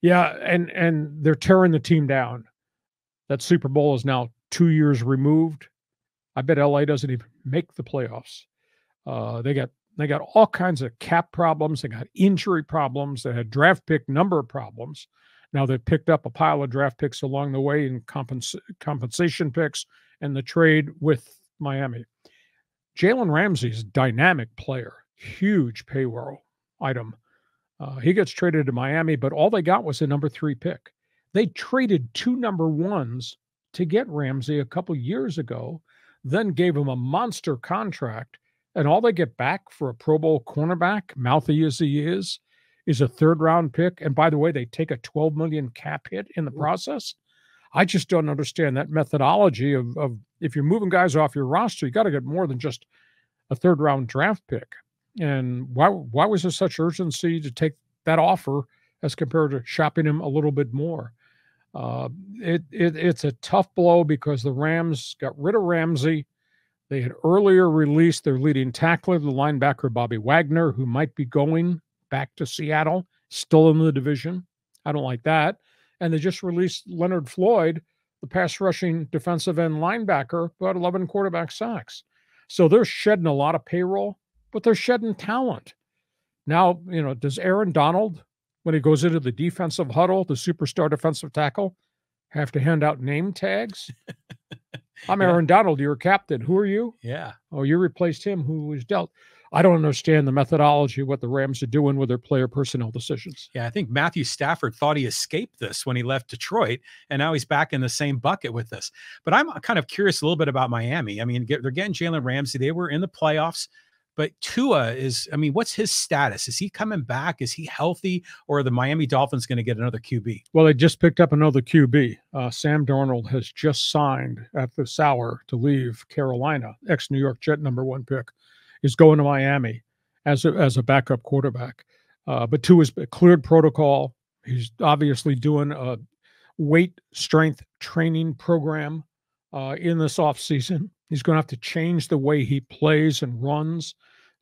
Yeah, and and they're tearing the team down. That Super Bowl is now two years removed. I bet LA doesn't even make the playoffs. Uh, they got they got all kinds of cap problems. They got injury problems. They had draft pick number problems. Now they picked up a pile of draft picks along the way and compens- compensation picks and the trade with Miami. Jalen Ramsey's dynamic player, huge payroll item. Uh, he gets traded to Miami, but all they got was a number three pick. They traded two number ones to get Ramsey a couple years ago, then gave him a monster contract. And all they get back for a Pro Bowl cornerback, mouthy as he is, is a third round pick. And by the way, they take a 12 million cap hit in the process. I just don't understand that methodology of, of if you're moving guys off your roster, you got to get more than just a third round draft pick. And why why was there such urgency to take that offer as compared to shopping him a little bit more? Uh, it, it it's a tough blow because the Rams got rid of Ramsey. They had earlier released their leading tackler, the linebacker Bobby Wagner, who might be going back to Seattle, still in the division. I don't like that. And they just released Leonard Floyd, the pass rushing defensive end linebacker, who had 11 quarterback sacks. So they're shedding a lot of payroll, but they're shedding talent. Now, you know, does Aaron Donald, when he goes into the defensive huddle, the superstar defensive tackle, have to hand out name tags? I'm Yeah. Aaron Donald, you're a captain. Who are you? Yeah. Oh, you replaced him who was dealt. I don't understand the methodology, what the Rams are doing with their player personnel decisions. Yeah, I think Matthew Stafford thought he escaped this when he left Detroit, and now he's back in the same bucket with this. But I'm kind of curious a little bit about Miami. I mean, get, they're getting Jalen Ramsey. They were in the playoffs, but Tua is, I mean, what's his status? Is he coming back? Is he healthy? Or are the Miami Dolphins going to get another QB? Well, they just picked up another QB. Uh, Sam Darnold has just signed at this hour to leave Carolina, ex New York Jet number one pick, is going to Miami as a, as a backup quarterback. Uh, but is cleared protocol. He's obviously doing a weight strength training program uh, in this offseason. He's going to have to change the way he plays and runs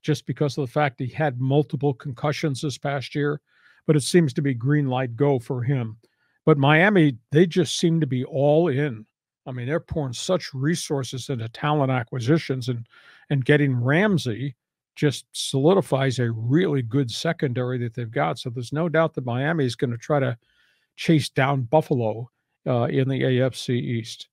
just because of the fact he had multiple concussions this past year. But it seems to be green light go for him. But Miami, they just seem to be all in. I mean, they're pouring such resources into talent acquisitions and and getting Ramsey just solidifies a really good secondary that they've got. So there's no doubt that Miami is going to try to chase down Buffalo uh, in the AFC East.